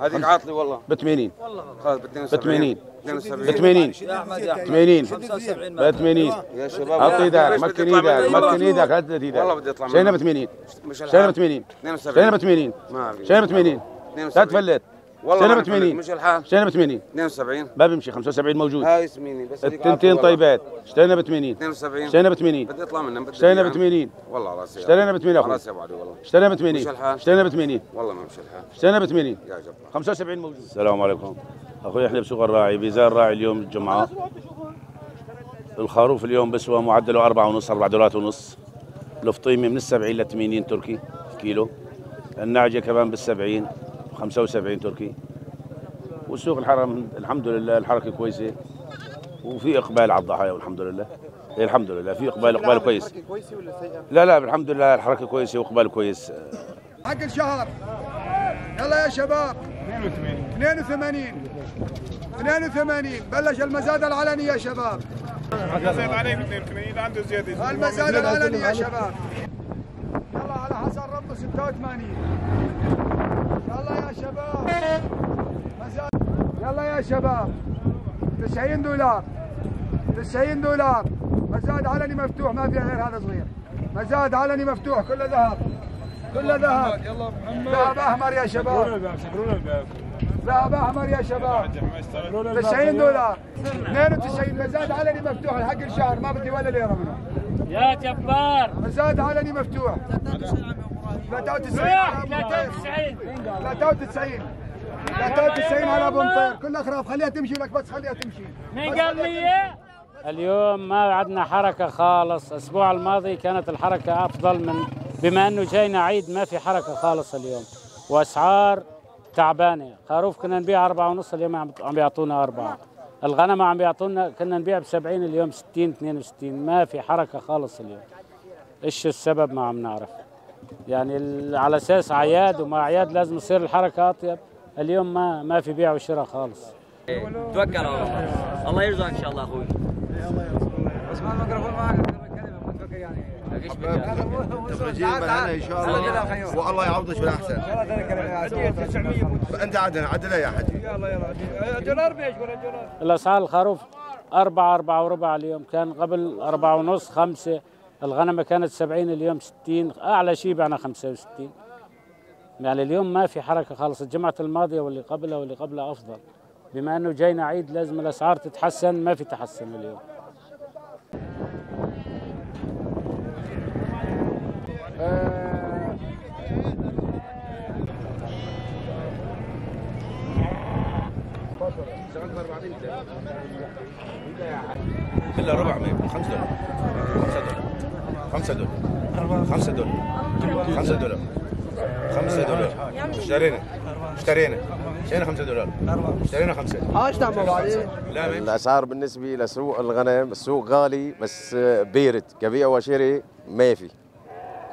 هذيك عاطلي والله. ب 80 خلاص ب ب 80 72 ب 80 يا أحمد يا أحمد. 80 75 ب 80 يا شباب. إيدك ليش مكن إيدك مكن إيدك هدد إيدك. والله بدي أطلع من- شينا ب 80 مش شينا ب الحال. 80 72 شينا ب 80 ما في. شينا ب 80 لا 72. تفلت. والله ما ب 80 مش الحال. شينا ب 80 72 ما بيمشي 75 موجود. هاي اسميني بس هذيك التنتين. طيبات. اشترينا ب 80 72 اشترينا ب 80 بدي اطلع منهم بدي اشترينا ب أبيع. 80 والله على راسي اشترينا ب 80 على أخوي راسي يا ابو علي والله. اشترينا ب مش 80 الحال. اشترينا ب 80 والله ما مش الحال. اشترينا ب 80 يا جبار. 75 موجود. السلام عليكم. أخوي إحنا بسوق الراعي بيزار الراعي اليوم الجمعة. الخروف اليوم بسوى معدله 4 ونص 4 دولارات ونص. الفطيمة من 70 ل 80 تركي كيلو. النعجه كمان بال 70 75 تركي. وسوق الحرم الحمد لله الحركة كويسة. وفي إقبال على الضحايا والحمد لله. إيه الحمد لله. في إقبال إقبال كويس. لا لا الحمد لله الحركة كويسة وإقبال كويس. حق الشهر. يلا يا شباب. 82 82 بلش المزاد العلني يا شباب. زاد عليه 82 عنده زياده المزاد العلني يا شباب. يلا على حسن ربه 86 يلا يا شباب. مزاد يلا يا شباب. 90 دولار. 90 دولار. مزاد علني مفتوح ما في غير هذا صغير. مزاد علني مفتوح كله ذهب. كله ذهب. يلا محمد. ذهب أحمر يا شباب. ذهب أحمر يا شباب. 90 دولار. 92 مزاد علني مفتوح الحق الشهر ما بدي ولا ليرة منه. يا جبار. مزاد علني مفتوح. 93 على أبو مطير. 93 93 على ابو مطير كل اخراف خليها تمشي لك بس خليها تمشي. مين قال لي؟ اليوم ما عندنا حركة خالص. الأسبوع الماضي كانت الحركة أفضل من بما أنه جاينا عيد ما في حركة خالص اليوم. وأسعار تعبانة. خروف كنا نبيع أربعة ونص اليوم عم عم بيعطونا أربعة. الغنم عم بيعطونا كنا نبيع بسبعين اليوم ستين اثنين وستين. ما في حركة خالص اليوم. إيش السبب ما عم نعرف. يعني على أساس أعياد وما أعياد لازم يصير الحركة أطيب. اليوم ما ما في بيع وشراء خالص. توكل على الله. الله يرزقك إن شاء الله أخوي. والله يعوضك بالاحسن انت عدنا عدنا يا حجي الأسعار الخروف أربعة أربعة وربع اليوم. كان قبل أربعة ونص خمسة. الغنمة كانت سبعين اليوم ستين أعلى شيء بعنا خمسة وستين. يعني اليوم ما في حركة خالص. الجمعة الماضية واللي قبلها واللي قبلها أفضل. بما أنه جاينا عيد لازم الأسعار تتحسن. ما في تحسن اليوم. إلا ربع ما يكون 5 دولار 5 دولار. 5 دولار. 5 دولار. 5 دولار. 5 دولار. اشترينا. اشترينا. اشترينا 5 دولار. اشترينا 5 لا ما الأسعار بالنسبة لسوق الغنم السوق غالي بس بيرد. كبيع وشراء ما في.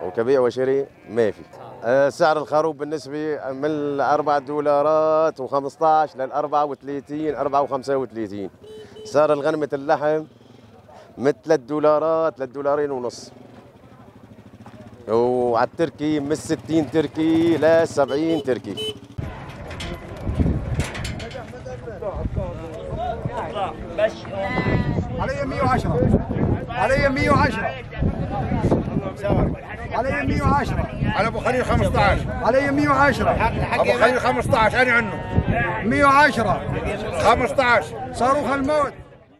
وكبيع وشراء ما في. آه، سعر الخروف بالنسبة من 4 دولارات و15 لل 34 4 و35 سعر الغنمة اللحم من 3 دولارات للدولارين ونص. وعلى التركي من 60 تركي ل 70 تركي. علي 110 علي 110 علي 110 على أبو خليل 15 علي 110 أبو خليل 15 أنا عنه. 110 15 صاروخ الموت.